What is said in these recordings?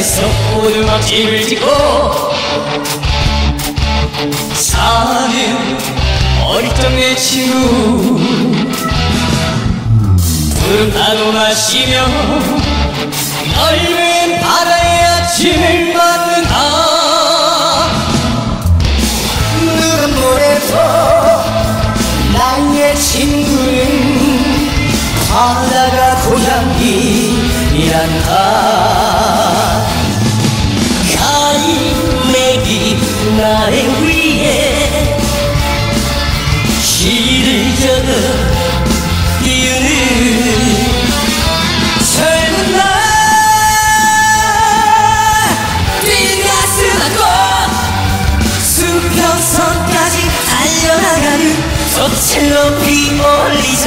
바닷가에서 오두막집을 짓고 사는 어릴 내 친구. 푸른 파도 마시며 넓은 바다의 아침을 맞는다. 누런 모래도 나의 친구는 바다가 고향이란다 나의 위에 시를 적어 띄우는 젊은 날 뛰는 가슴 안고 수평선까지 달려나가는 돛을 높이 올리자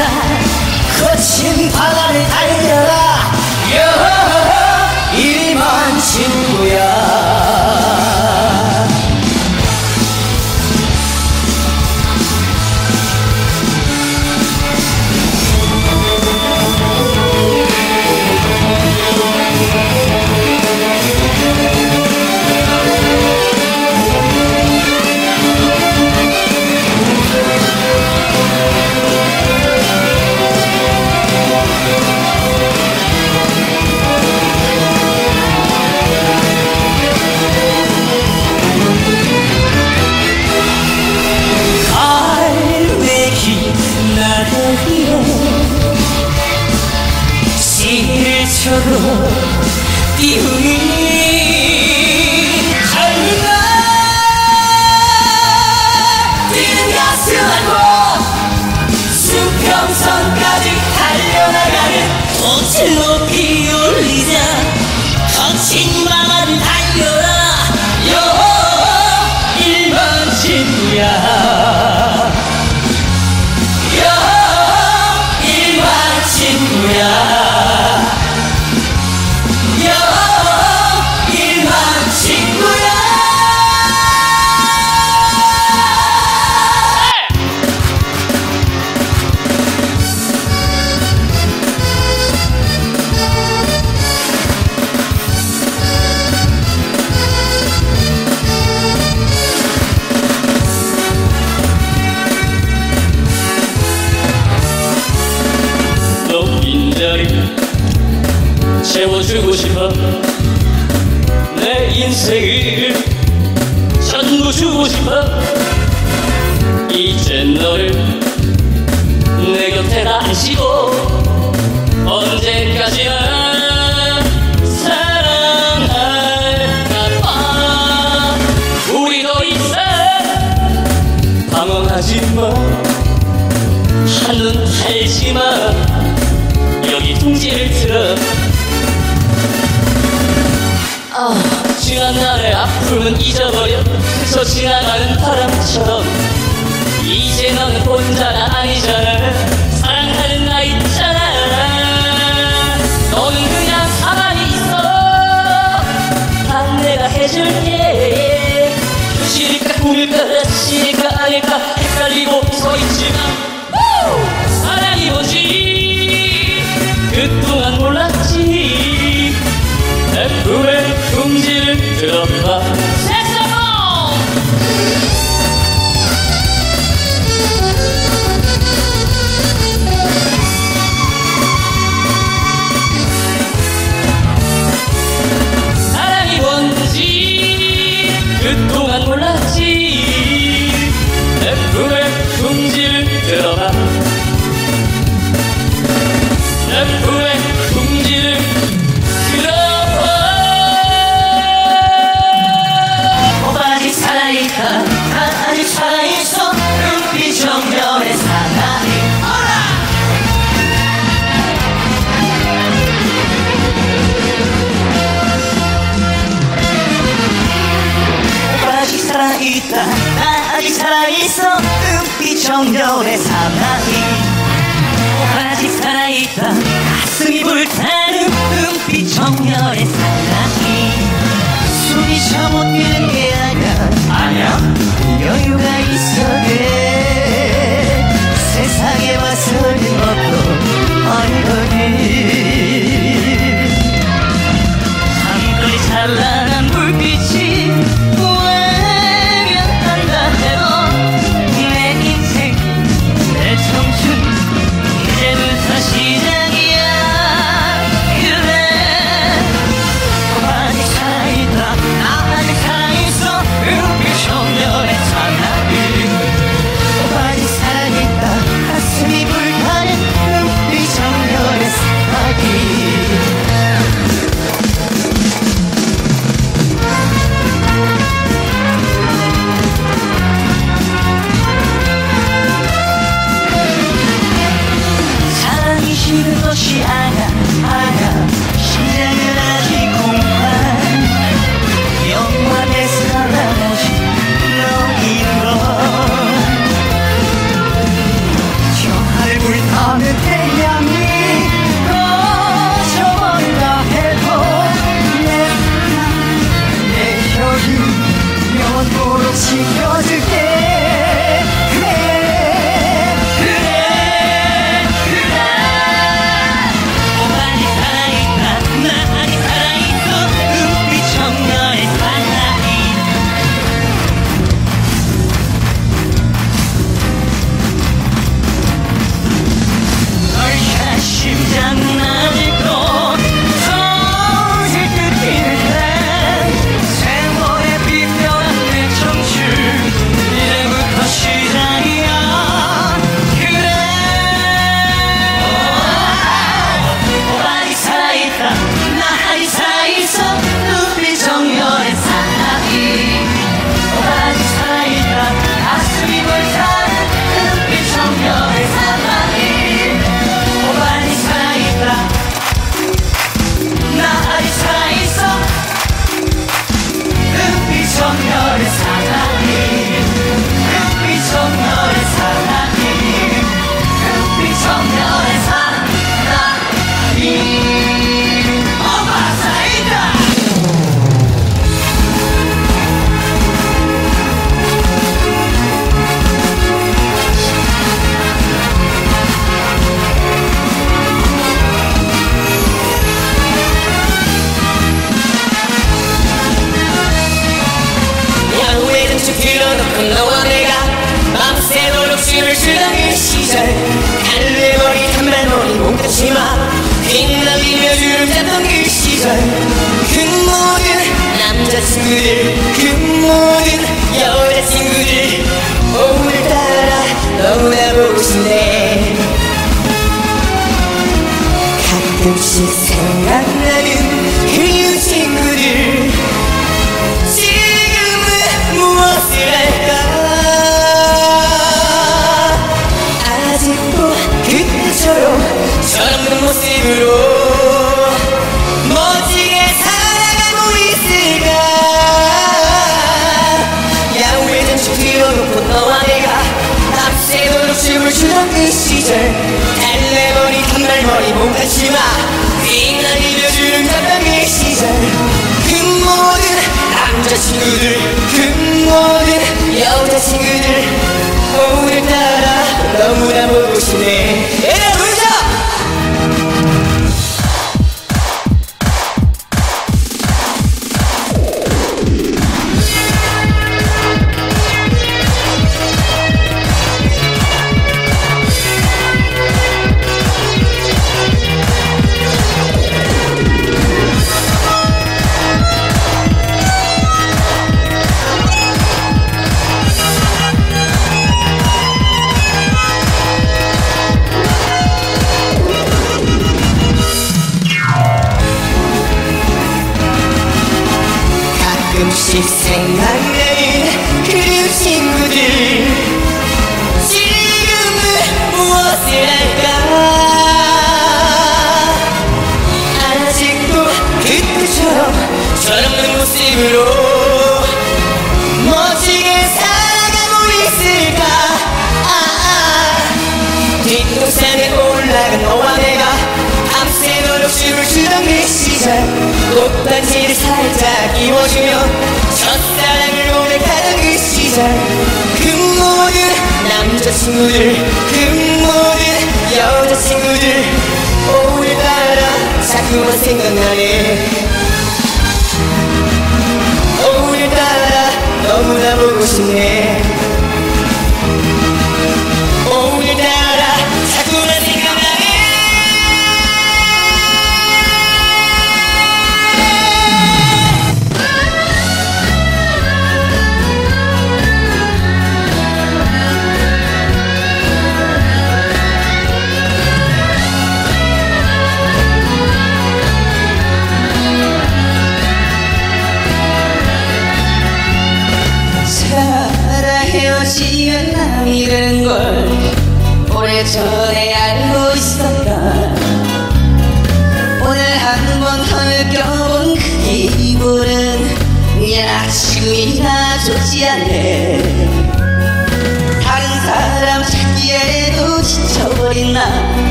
거친 바다를 달려라. 여 일만 친구야 앞으로 띄우니 가슴 안고 수평선까지 달려나가는 꽃을 높이 올리자. 거친 마만 달려라. 여 일반 신야. 여 일반 신야.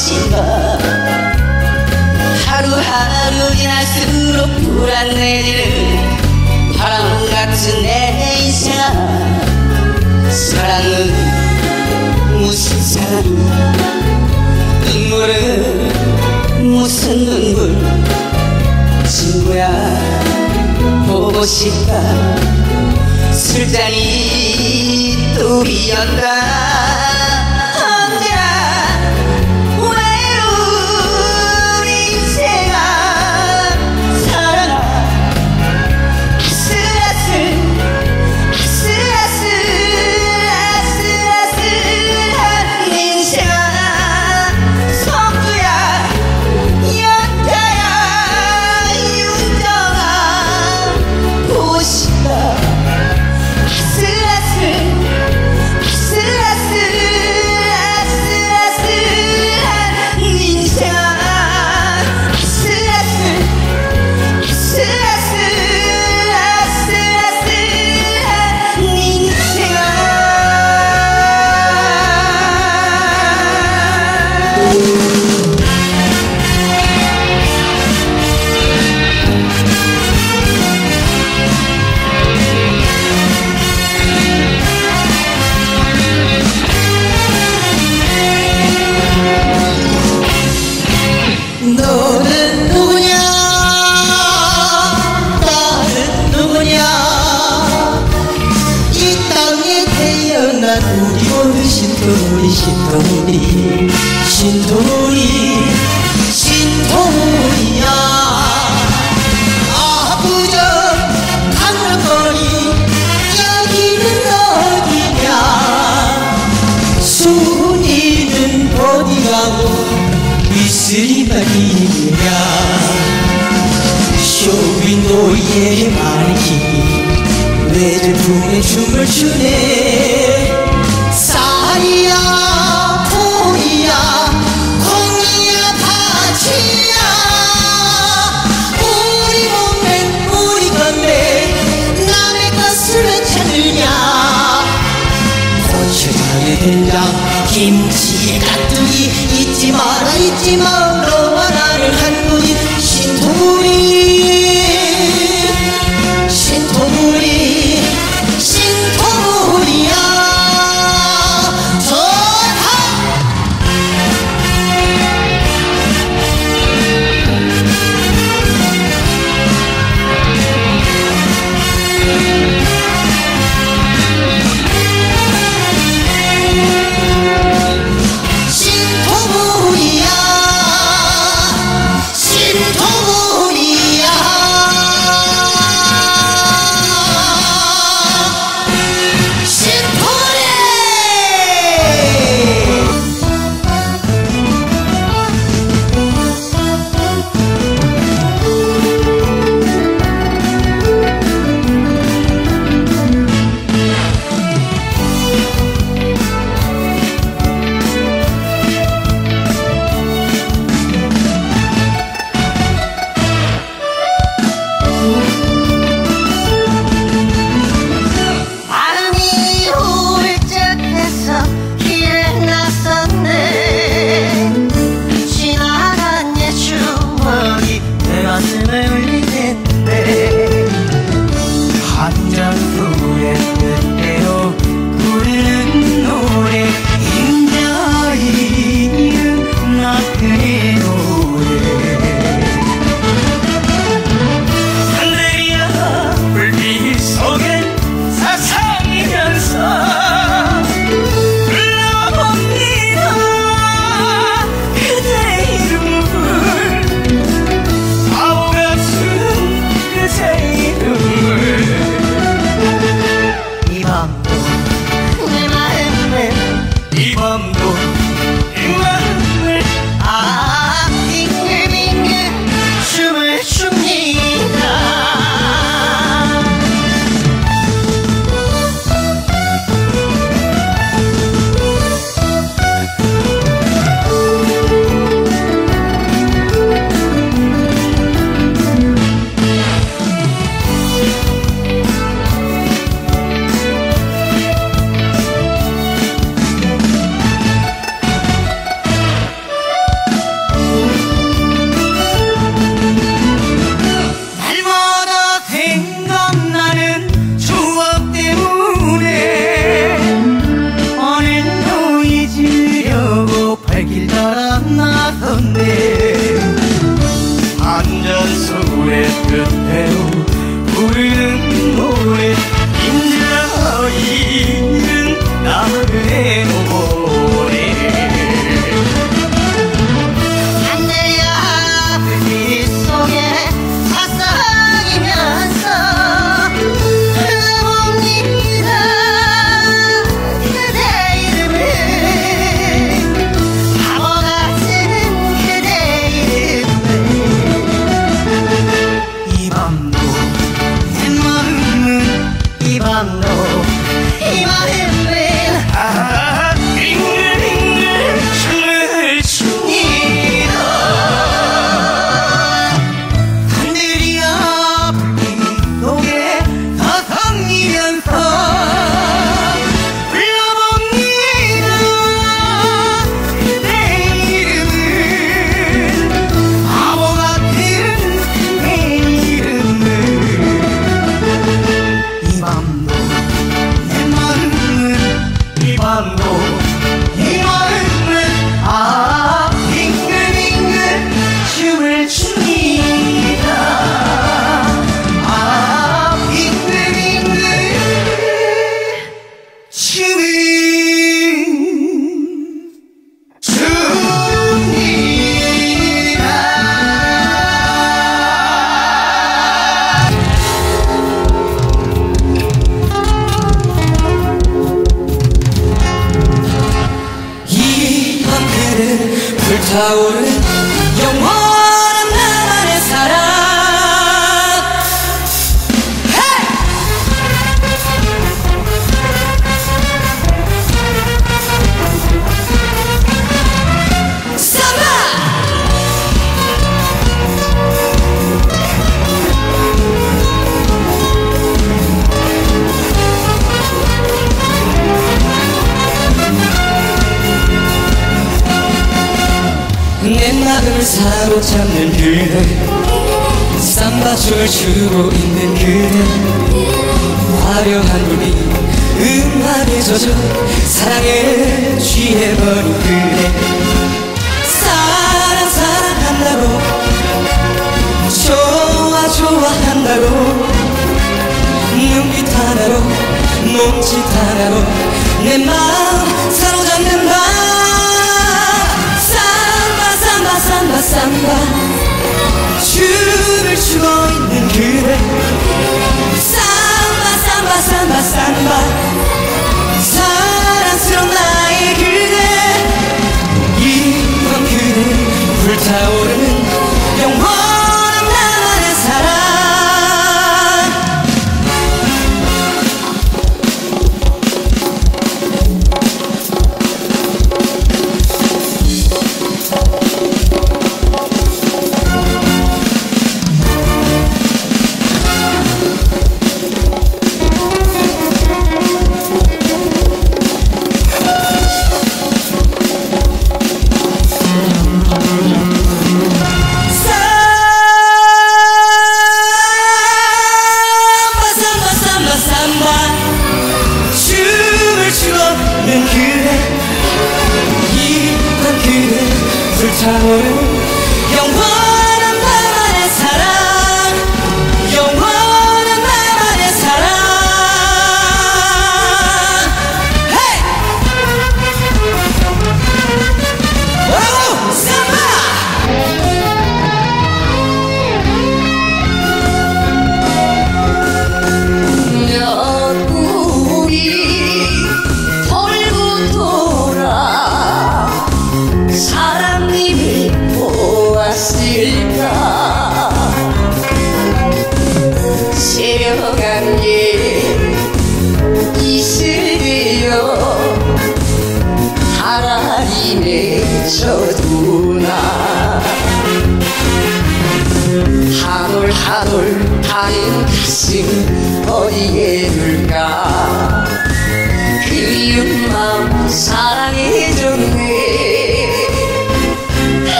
싶어. 하루하루 지날수록 불안해지는 바람 같은 내 인생. 사랑은 무슨 사랑? 눈물은 무슨 눈물? 친구야 보고 싶다 술잔이 또 비었다. 신도리 신도리 신도리야. 아부전 강남거리 여기는 어디냐? 순이는 어디 가고 미스리만 있냐? 쇼윈도의 말이 내 제품에 춤을 추네. 김치에 가뜩이 잊지 마라 잊지 마라.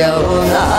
아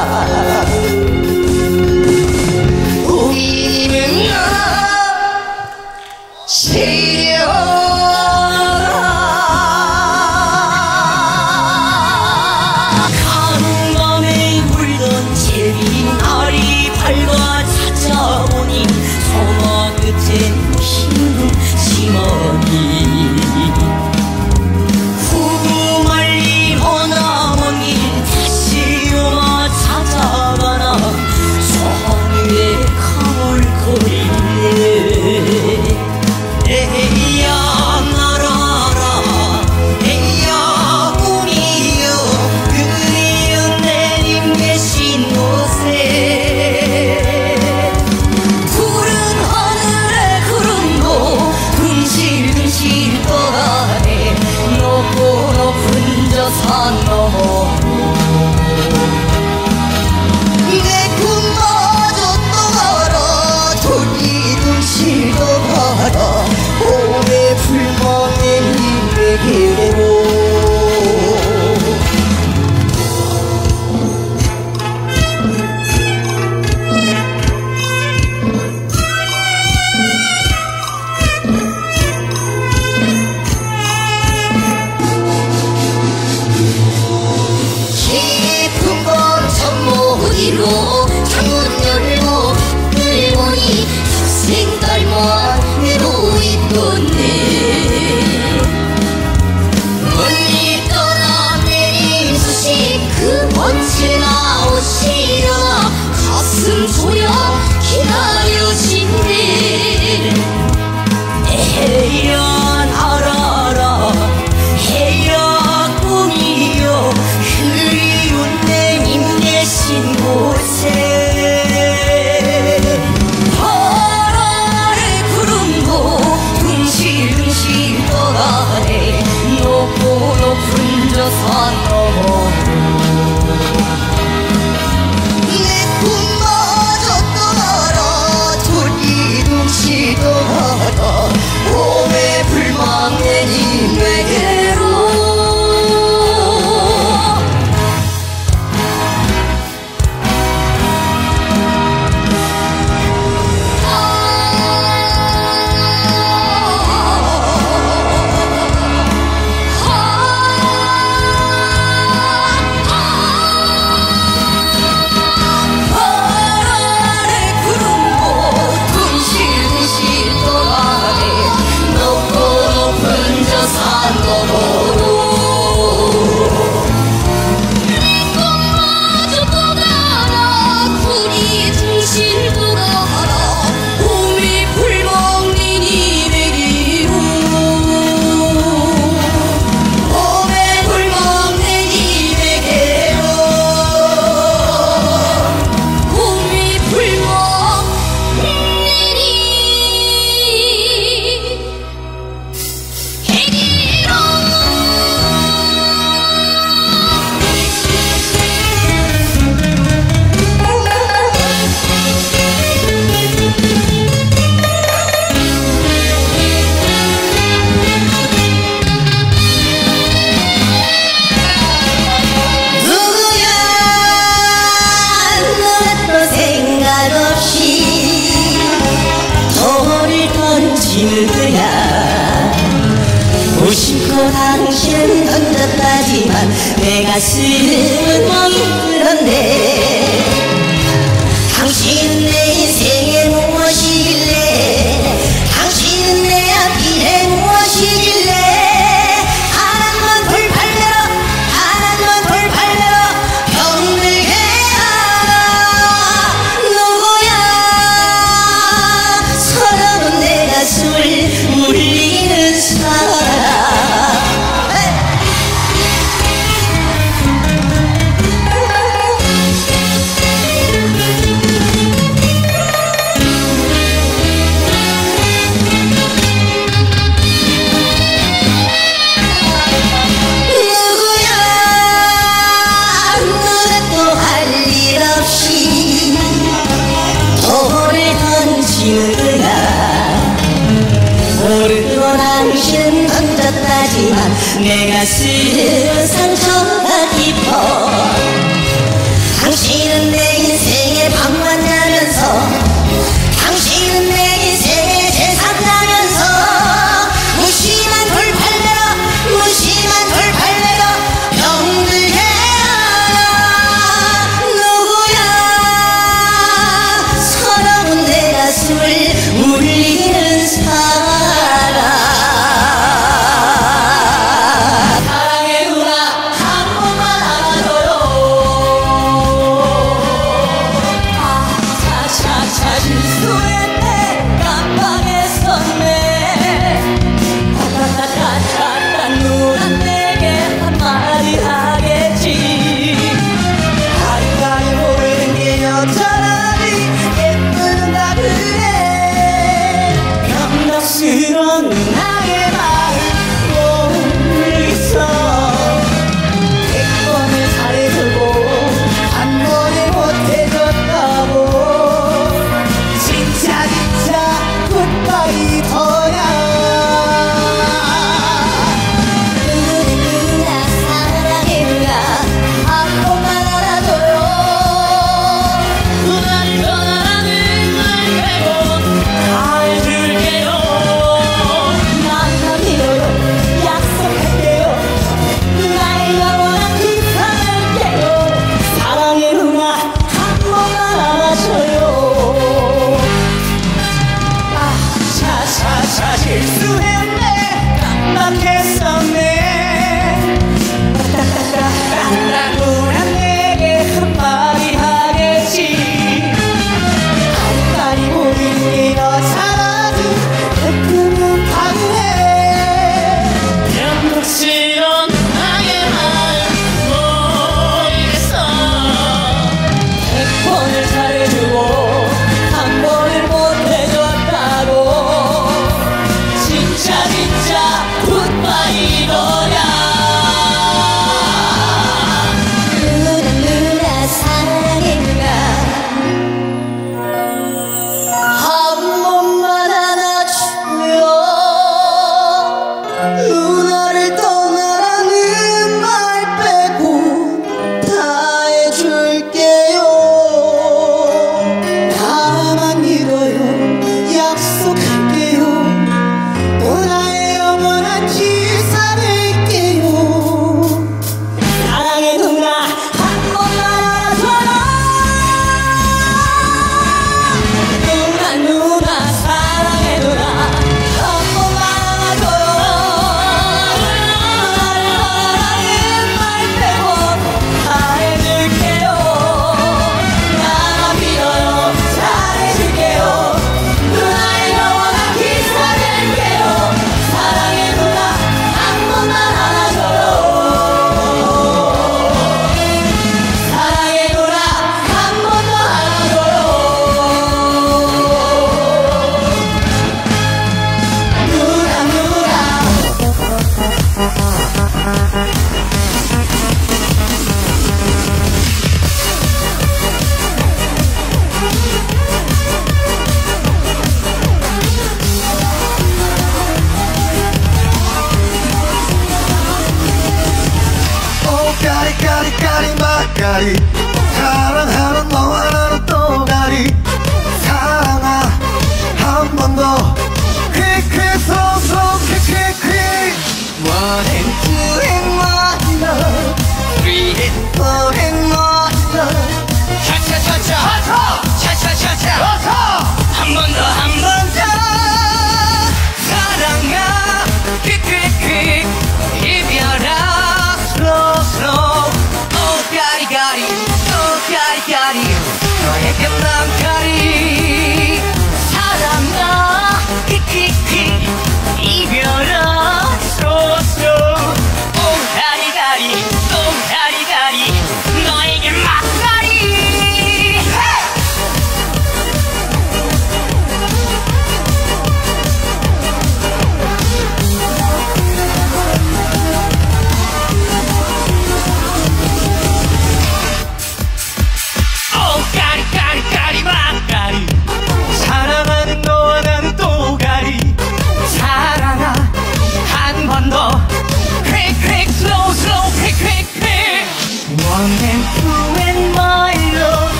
さよう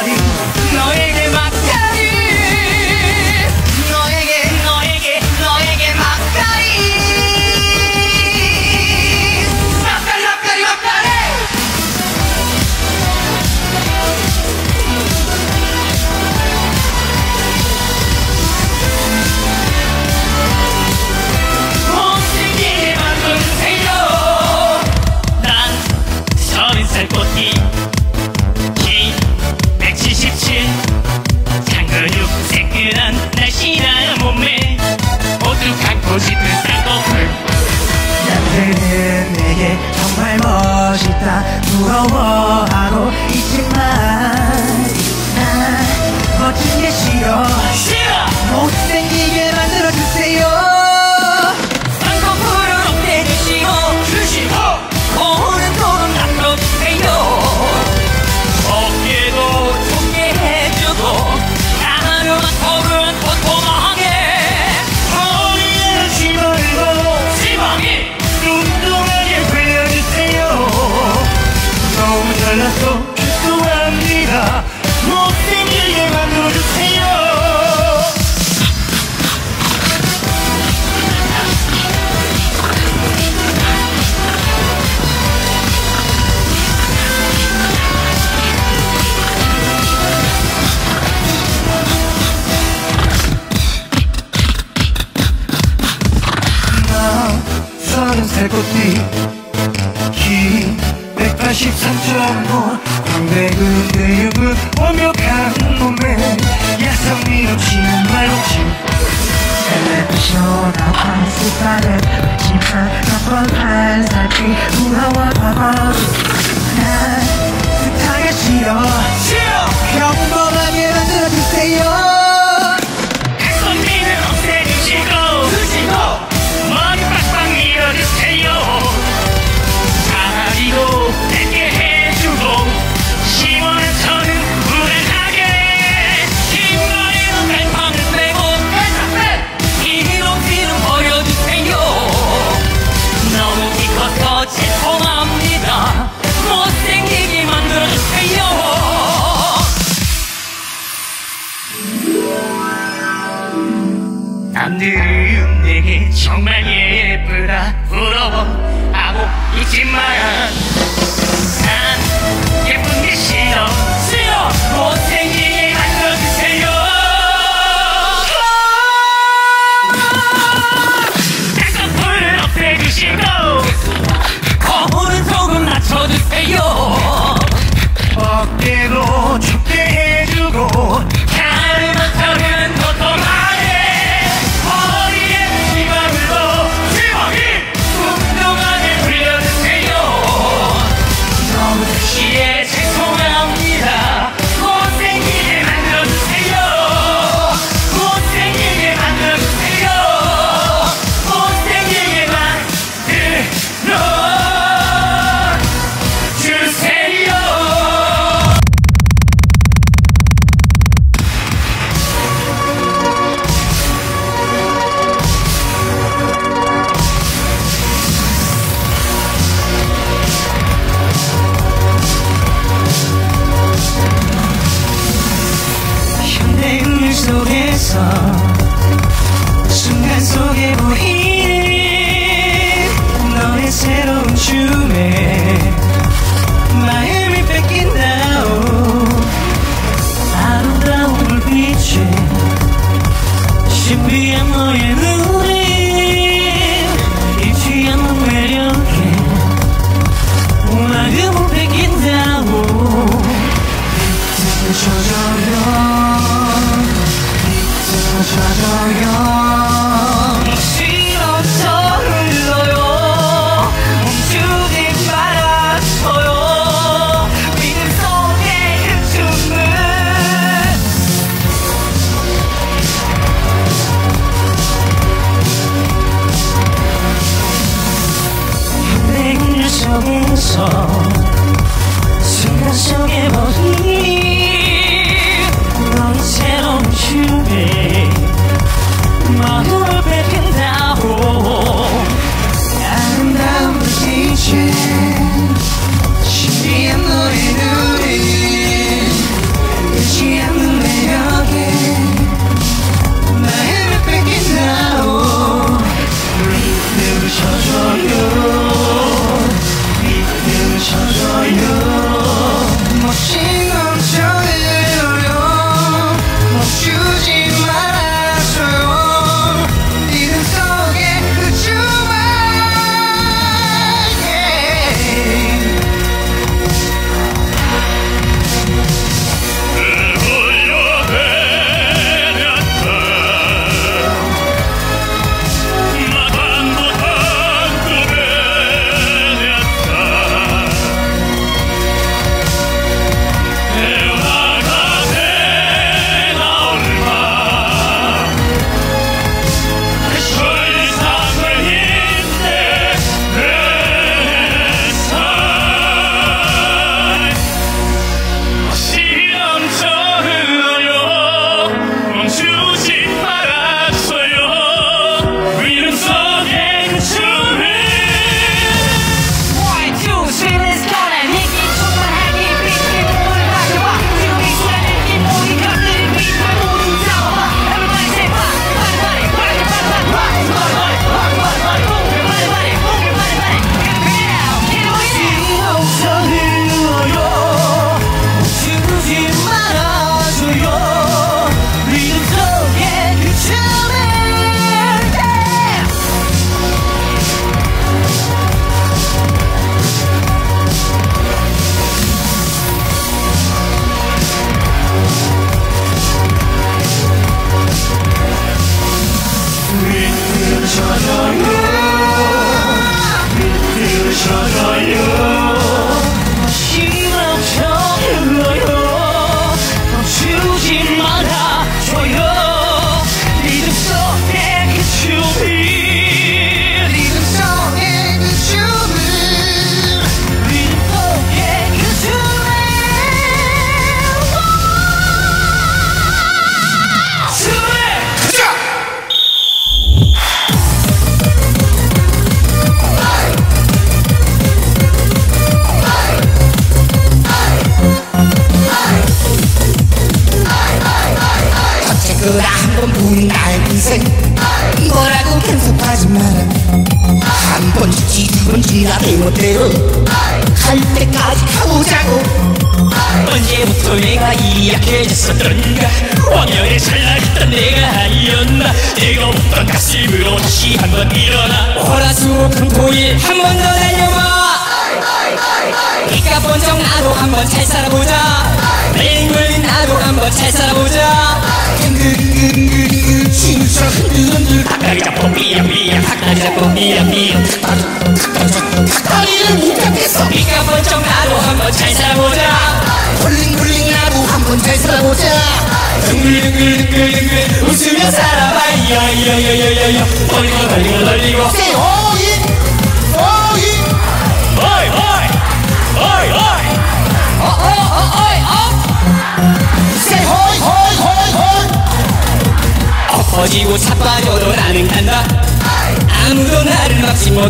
까리까리 너에게 막 멋있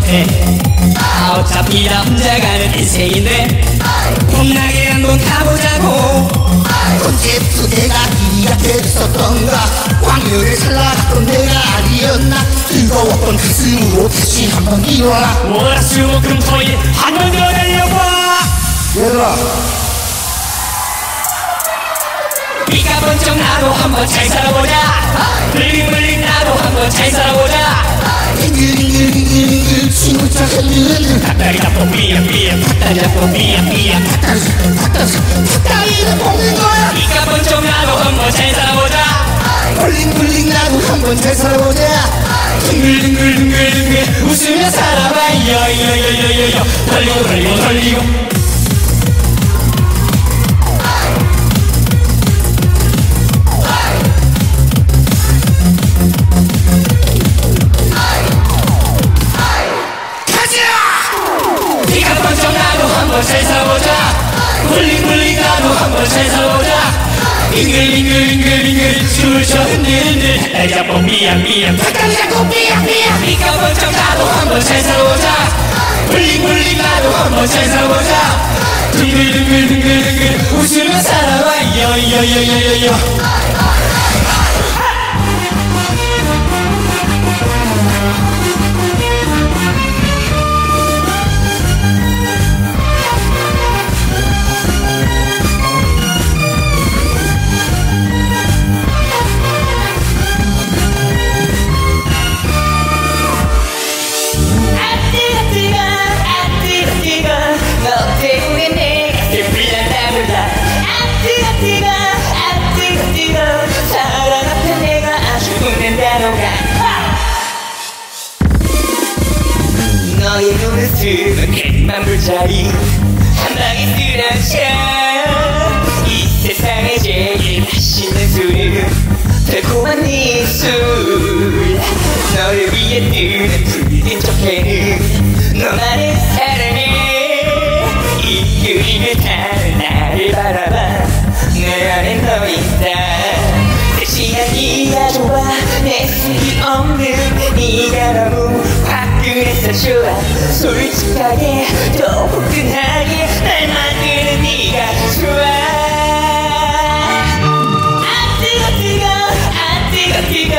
못해. 아, 어차피 나 혼자 가는 인생인데 봄나게 한번 가보자고. 언제부터 내가 이 약해졌었던가? 광열에 살아갔던 내가 아니었나? 뜨거웠던 가슴으로 다시 한번 일어나. 월화수목금토일 한번 더 달려봐. 얘들아. 비가 번쩍 나도 한번 잘 살아보자. 블링블링 나도 한번 잘 살아보자 닭다리 잡고 삐약삐약 닭다리 잡고 삐약삐약 다리를 뽑는 거야 비가 번쩍 나도 한번 잘 살아보자 굴링굴링 나도 한번 잘 살아보자 둥글둥글둥글둥글 웃으며 살아봐 여여여여여여 돌리고 돌리고 돌리고 굴링 굴링 나도 한번 잘 살아보자. 빙글 빙글 빙글 빙글 춤을 춰. 흔들 흔들. 날 잡고 미약미약 다리 잡고 삐약삐약 비가 번쩍 나도 한번 잘 살아보자. 굴링 굴링 나도 한번 잘 살아보자. 둥글 둥글 둥글 둥글 웃으며 살아봐 여여여여여여 너의 뜨면 백만 불짜리. 한 방에 쓰러져 이 세상에 제일 맛있는 술은 달콤한 네술. 너를 위해 뜨는 붉은 적해는 너만의 사랑에. 이 그림을 타는 나를 바라봐. 내 안에 너 있다. 섹시한 네가 좋아 내 색이 없는 네가 너무 화끈해서 좋아. 솔직하게 또 후끈하게 날 만드는 네가 좋아. 아 뜨거 뜨거. 아 뜨거 뜨거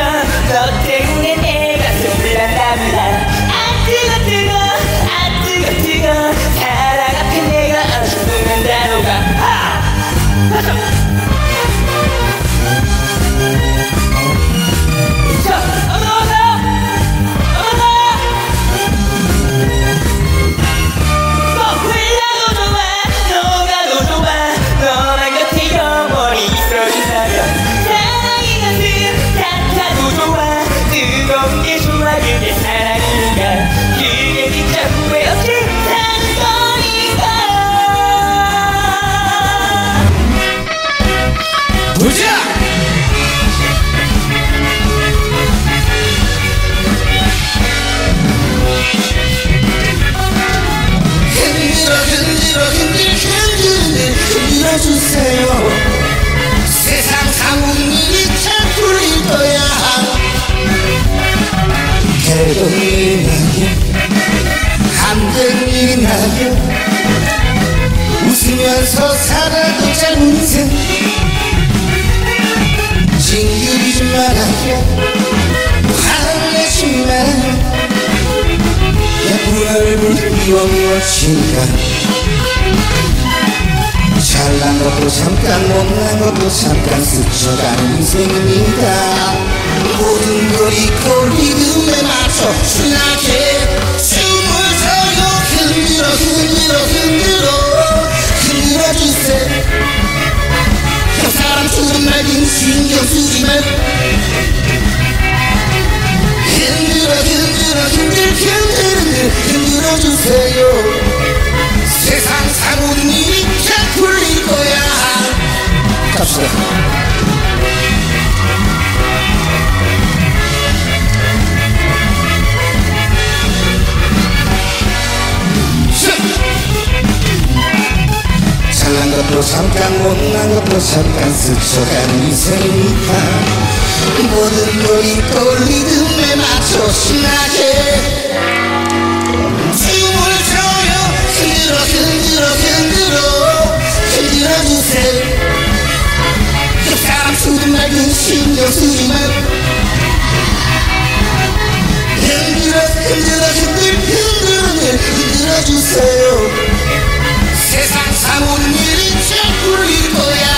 알려주세요. 세상 상황이 참 풀릴 거야. 개동이 나게 감정이 나게 웃으면서 살아도 잘 인생. 징그리지 말아요 화내지 말아요 예쁜 얼굴 미워 미워 친다 잘난 것도 잠깐 못난 것도 잠깐 스쳐가는 인생입니다. 모든 걸 잊고 리듬에 맞춰 신나게 춤을 춰요. 흔들어 흔들어 흔들어. 흔들어 주세요. 형 사람 주는 말긴 신경 쓰지 말고 흔들어 흔들어 흔들 흔들 흔들 흔들어 주세요. 세상 사고는 풀릴 거야. 갑시다. 잘난 것도 잠깐 못난 것도 잠깐 스쳐가는 인생이니까 모든 걸 잊고 리듬에 맞춰 신나게 사람 수든 말든 신경 쓰지 말고 흔들어 흔들어 흔들 흔들어 흔들 흔들어 주세요. 세상 사모는 일이 잘 풀릴 거야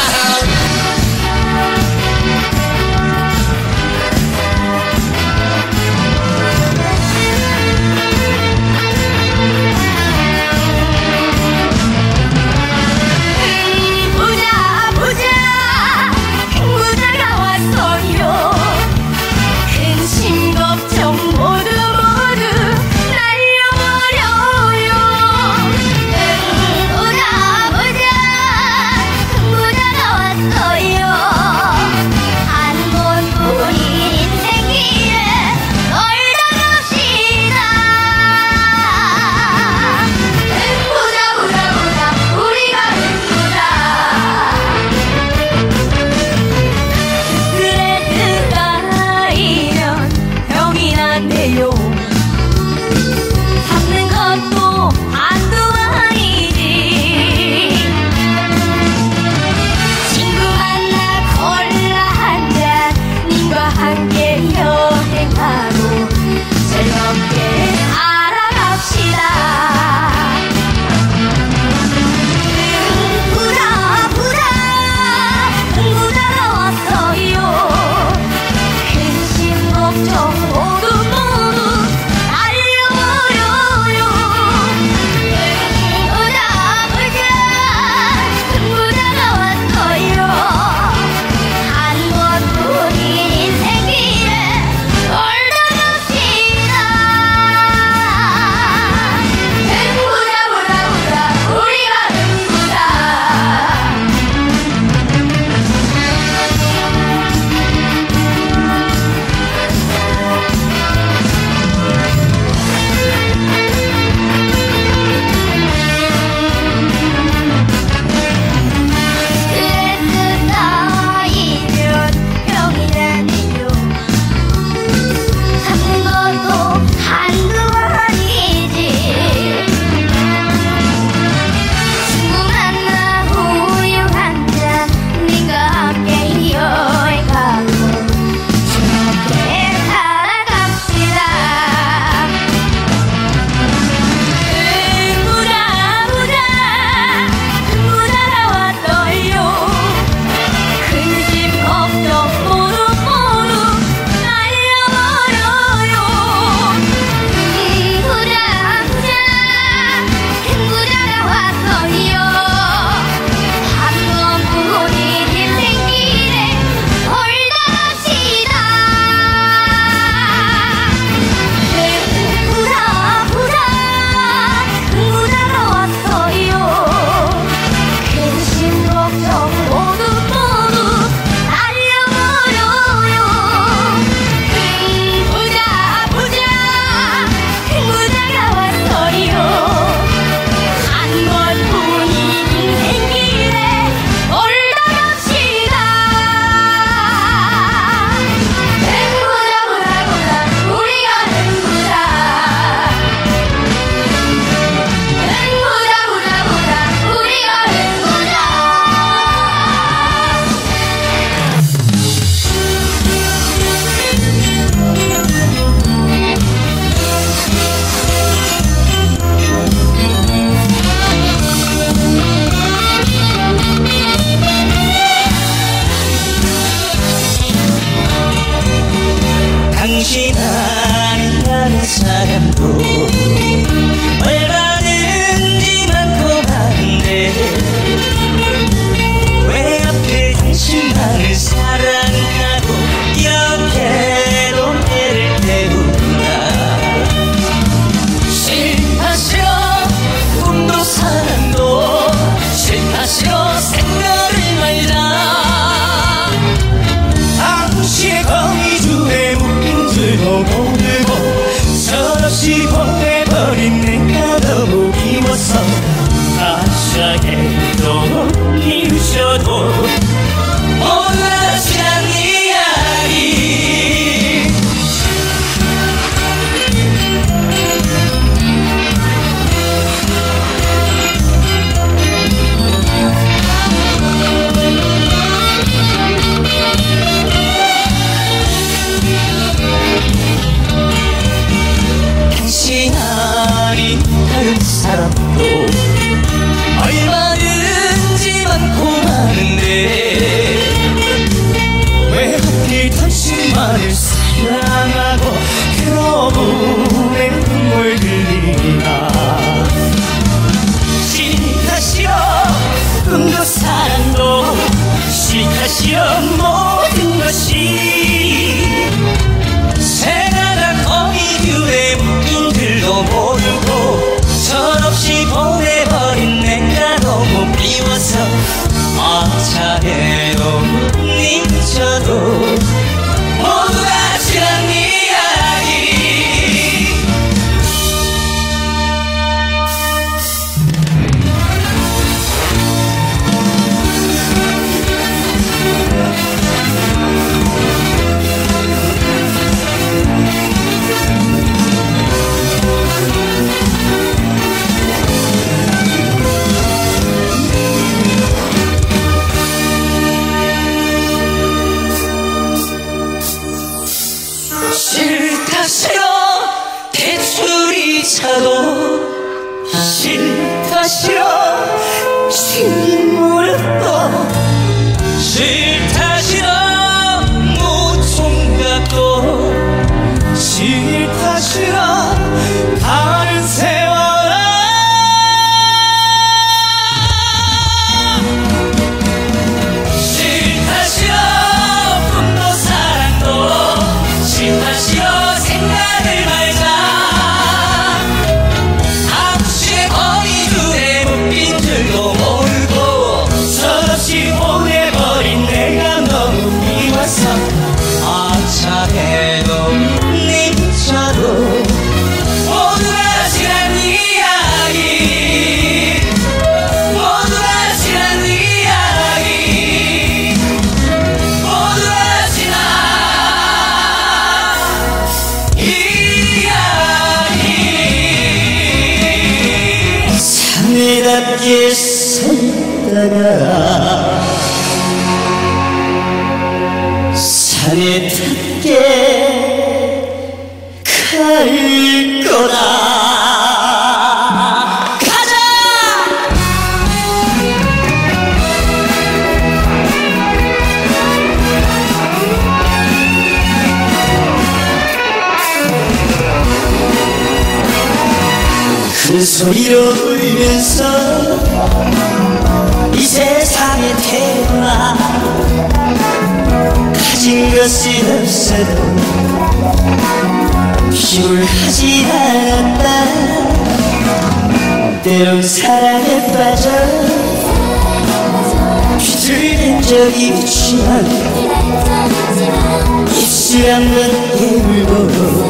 멈추지 않는 일부로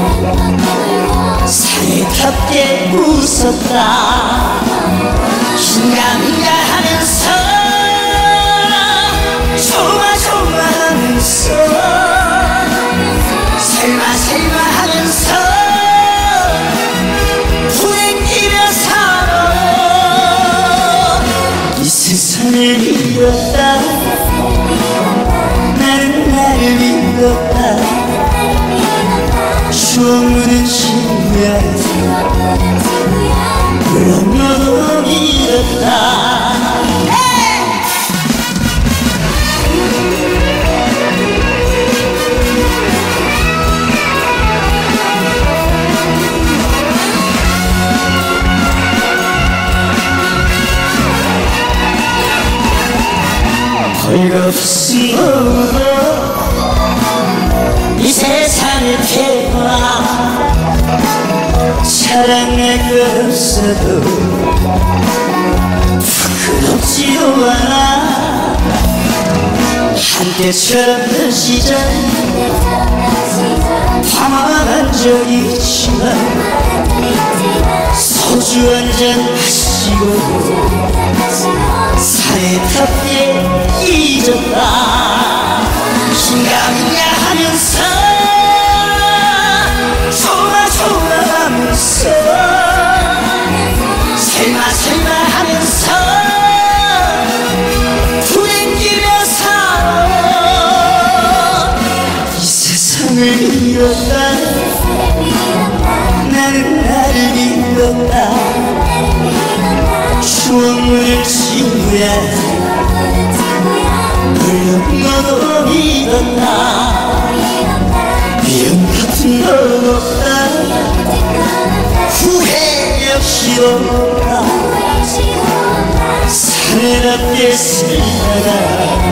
사이갑게 웃었다. 긴가민가 하면서 조마조마 하면서 설마 설마 하면서 부행기며 살아. 이 세상을 잃었다. 나는 나를 잃었다. 숨은 신야 그러면 이랬다 헐겁시 오고 이 세상을 것 없어도 부끄럽지도 않아. 한때처럼 그 시절 화만한 적 있지만 소주 한잔 마시고 사회답게 잊었다. 긴가민가 하면서 설마 설마 하면서 부대끼며 살아 이 세상을 잃었다. 나는 나를 잃었다. 추억을 친구야 물론 너도 믿었다. 미움 같은 건 없다 후회 역시 없다 사내답게 살아라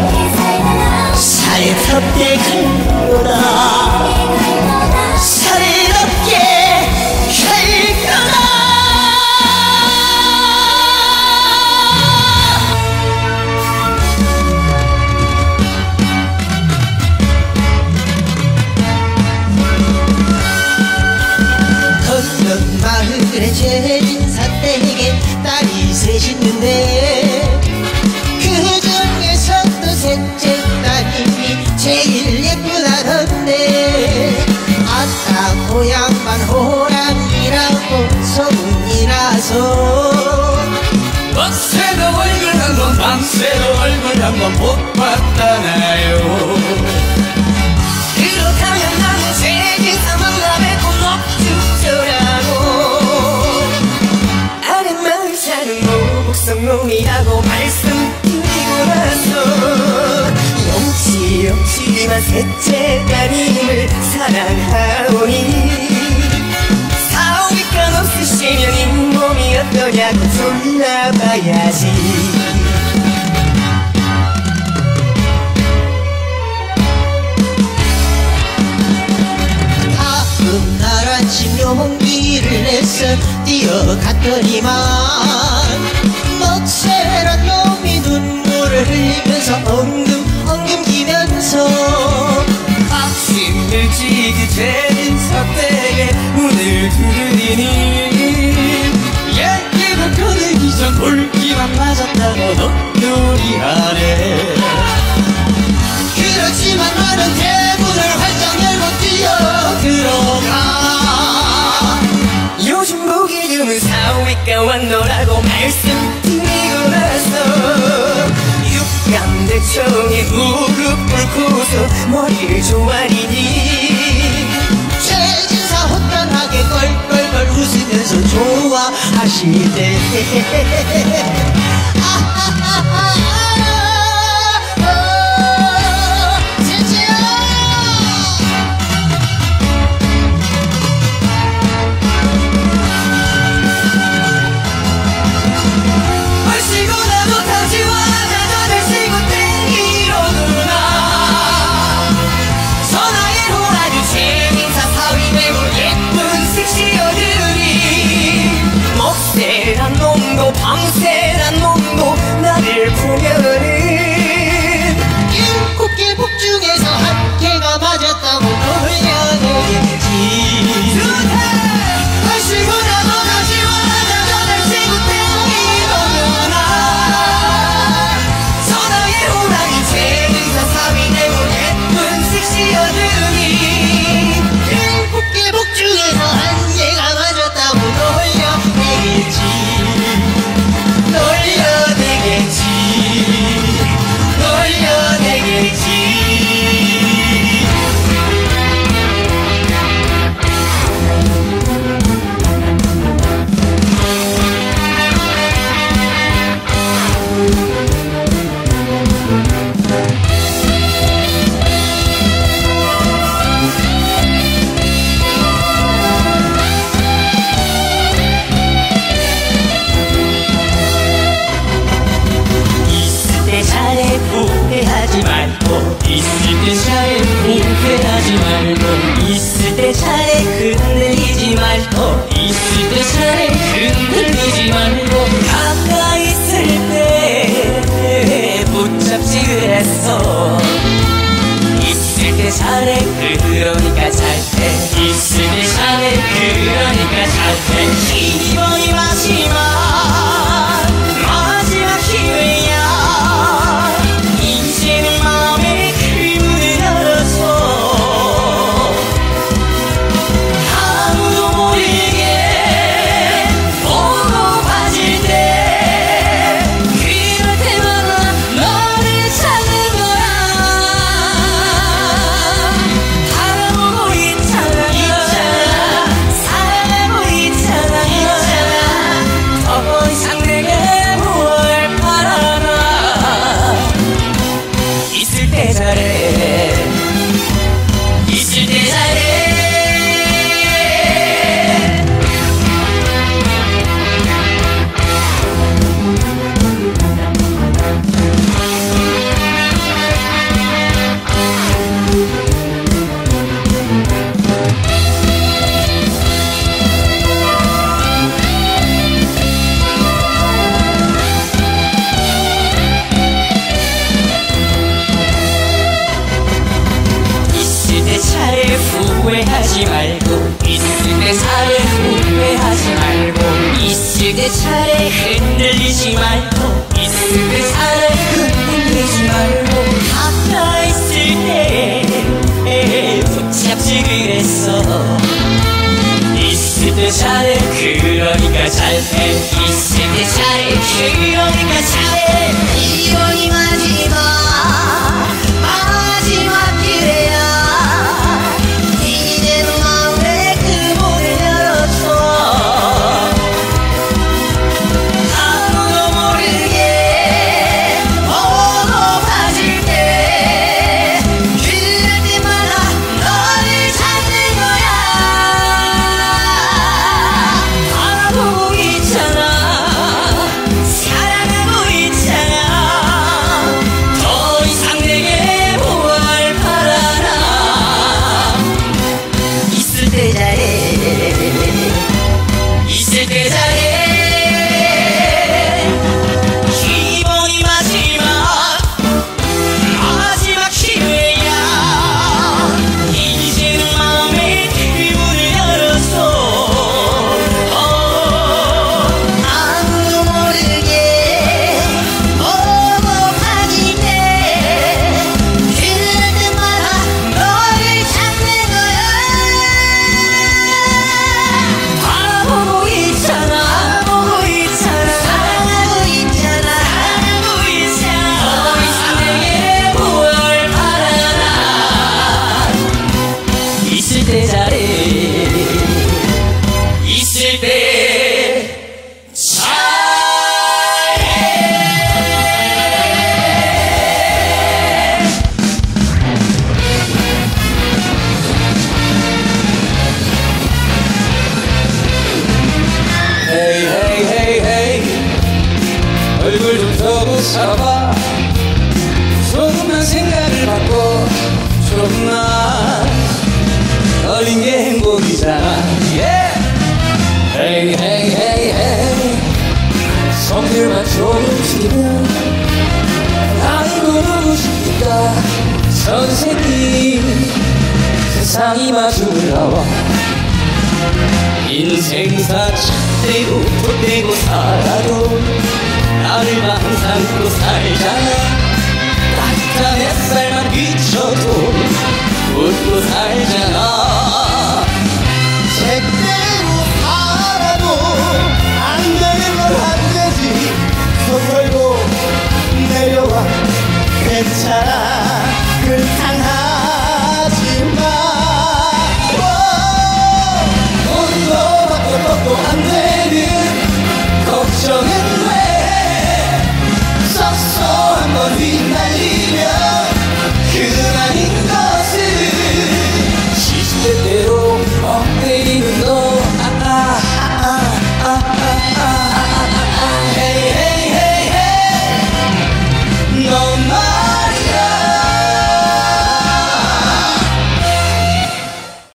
사회답게 갈 거다 한번 못 봤다나요. 그렇다면 나는 세계에서 만나뵙고 먹죽조라고 아랫마을 사는 모국성놈이라고 말씀드리고 나서 영치 영치지만 셋째 따님을 사랑하오니 사오니까 없으시면 잇몸이 어떠냐고 졸라봐야지 내서 뛰어갔더니만 먹새란 놈이 눈물을 흘리면서 엉금 엉금기면서 아침 일찍이 재진 사택에 문을 두드리니 얘기가 꺼내기 전 볼기만 맞았다고 넋놀이 하네. 그렇지만 나는 대문을 활짝 열고 뛰어 들어가 드문 사위가 왔노라고 말씀드리고 나서 육감대청에 무릎 꿇고서 머리를 조아리니 최진사 호탕하게 껄껄껄 웃으면서 좋아하시네